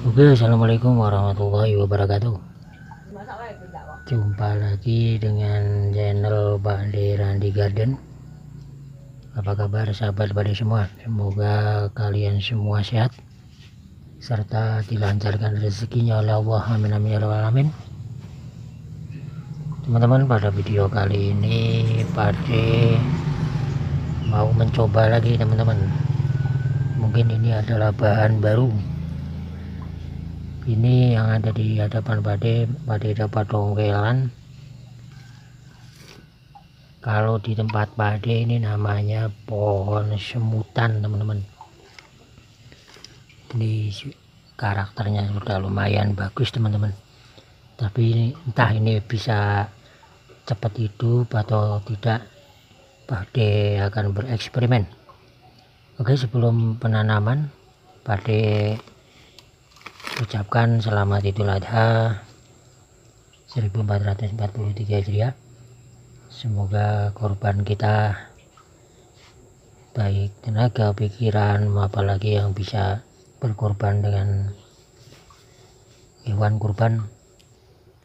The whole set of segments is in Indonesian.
Oke, assalamualaikum warahmatullahi wabarakatuh. Jumpa lagi dengan channel Bande Randi Garden. Apa kabar sahabat Bande semua? Semoga kalian semua sehat serta dilancarkan rezekinya oleh Allah. Amin amin ya rabbal alamin. Teman-teman, pada video kali ini Pade mau mencoba lagi teman-teman. Mungkin ini adalah bahan baru ini yang ada di hadapan Pade Pade dapat dongkelan. Kalau di tempat Pade ini namanya pohon semutan teman-teman. Ini karakternya sudah lumayan bagus teman-teman. Tapi ini, entah ini bisa cepat hidup atau tidak Pade akan bereksperimen. Oke sebelum penanaman Pade ucapkan selamat Idul Adha 1443 Hijriah. Semoga korban kita baik tenaga, pikiran, apalagi yang bisa berkorban dengan hewan kurban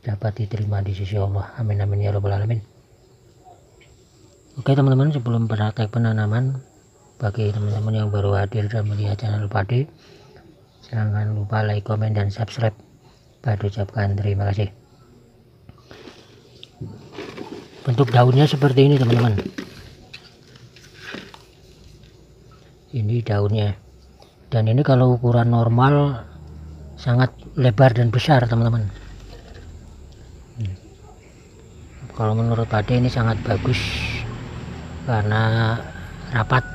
dapat diterima di sisi Allah. Amin amin ya robbal alamin. Oke teman-teman sebelum praktek penanaman bagi teman-teman yang baru hadir dan melihat channel Pade jangan lupa like komen dan subscribe. Pada ucapkan terima kasih. Bentuk daunnya seperti ini teman-teman. Ini daunnya. Dan ini kalau ukuran normal sangat lebar dan besar teman-teman. Hmm. kalau menurut Pade ini sangat bagus karena rapat.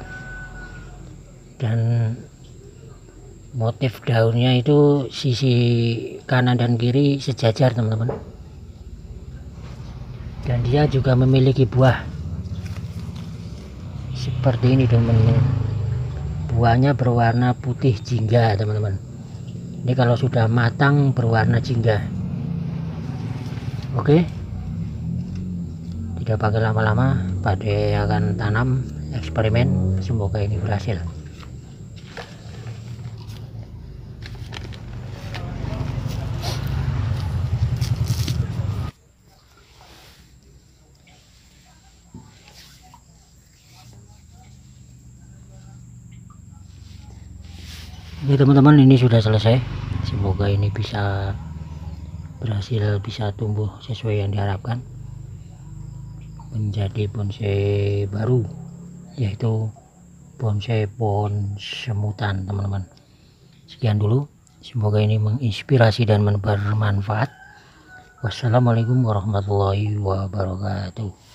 Dan motif daunnya itu sisi kanan dan kiri sejajar teman-teman. Dan dia juga memiliki buah. Seperti ini teman-teman. Buahnya berwarna putih jingga teman-teman. Ini kalau sudah matang berwarna jingga. Oke. Tidak pakai lama-lama pada akan tanam eksperimen. Semoga ini berhasil Oke teman-teman ini sudah selesai. Semoga ini bisa berhasil bisa tumbuh sesuai yang diharapkan. Menjadi bonsai baru yaitu bonsai pohon semutan teman-teman. Sekian dulu. Semoga ini menginspirasi dan bermanfaat. Wassalamualaikum warahmatullahi wabarakatuh